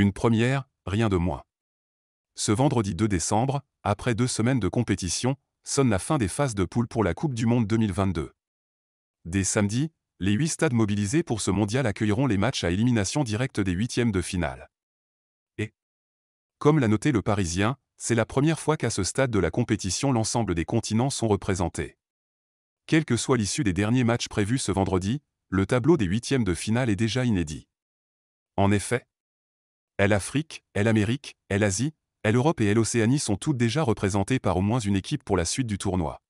Une première, rien de moins. Ce vendredi 2 décembre, après deux semaines de compétition, sonne la fin des phases de poule pour la Coupe du Monde 2022. Dès samedi, les huit stades mobilisés pour ce mondial accueilleront les matchs à élimination directe des huitièmes de finale. Et, comme l'a noté le Parisien, c'est la première fois qu'à ce stade de la compétition l'ensemble des continents sont représentés. Quelle que soit l'issue des derniers matchs prévus ce vendredi, le tableau des huitièmes de finale est déjà inédit. En effet, elle Afrique, elle Amérique, elle Asie, elle Europe et elle Océanie sont toutes déjà représentées par au moins une équipe pour la suite du tournoi.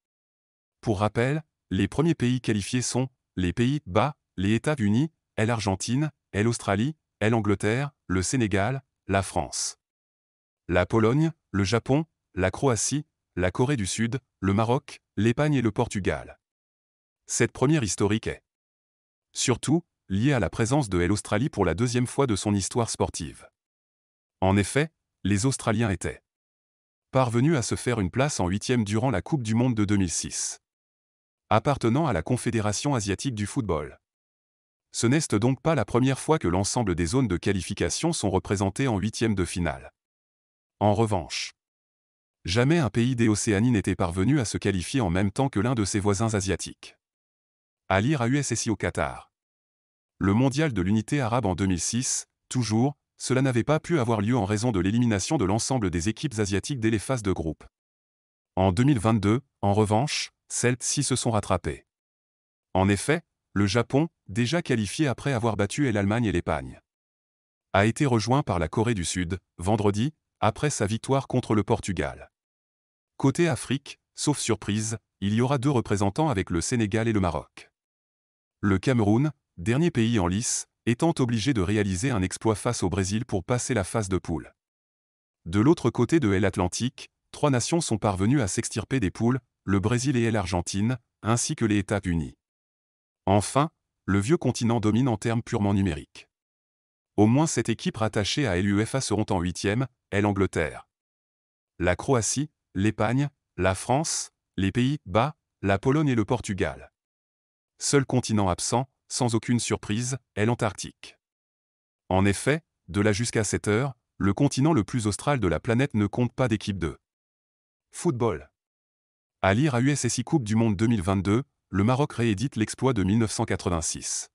Pour rappel, les premiers pays qualifiés sont les Pays-Bas, les États-Unis, elle Argentine, elle Australie, elle Angleterre, le Sénégal, la France. La Pologne, le Japon, la Croatie, la Corée du Sud, le Maroc, l'Espagne et le Portugal. Cette première historique est surtout liée à la présence de l'Australie pour la deuxième fois de son histoire sportive. En effet, les Australiens étaient parvenus à se faire une place en huitième durant la Coupe du Monde de 2006. Appartenant à la Confédération asiatique du football. Ce n'est donc pas la première fois que l'ensemble des zones de qualification sont représentées en huitième de finale. En revanche, jamais un pays des Océanies n'était parvenu à se qualifier en même temps que l'un de ses voisins asiatiques. À lire à USSI au Qatar. Le mondial de l'unité arabe en 2006, toujours, cela n'avait pas pu avoir lieu en raison de l'élimination de l'ensemble des équipes asiatiques dès les phases de groupe. En 2022, en revanche, celles-ci se sont rattrapées. En effet, le Japon, déjà qualifié après avoir battu l'Allemagne et l'Espagne, a été rejoint par la Corée du Sud, vendredi, après sa victoire contre le Portugal. Côté Afrique, sauf surprise, il y aura deux représentants avec le Sénégal et le Maroc. Le Cameroun, dernier pays en lice, étant obligé de réaliser un exploit face au Brésil pour passer la phase de poule. De l'autre côté de l'Atlantique, trois nations sont parvenues à s'extirper des poules, le Brésil et l'Argentine, ainsi que les États-Unis. Enfin, le vieux continent domine en termes purement numériques. Au moins sept équipes rattachées à l'UEFA seront en huitième, elle Angleterre. La Croatie, l'Espagne, la France, les Pays-Bas, la Pologne et le Portugal. Seul continent absent, sans aucune surprise, est l'Antarctique. En effet, de là jusqu'à cette heure, le continent le plus austral de la planète ne compte pas d'équipe de football. À lire à USSI Coupe du Monde 2022, le Maroc réédite l'exploit de 1986.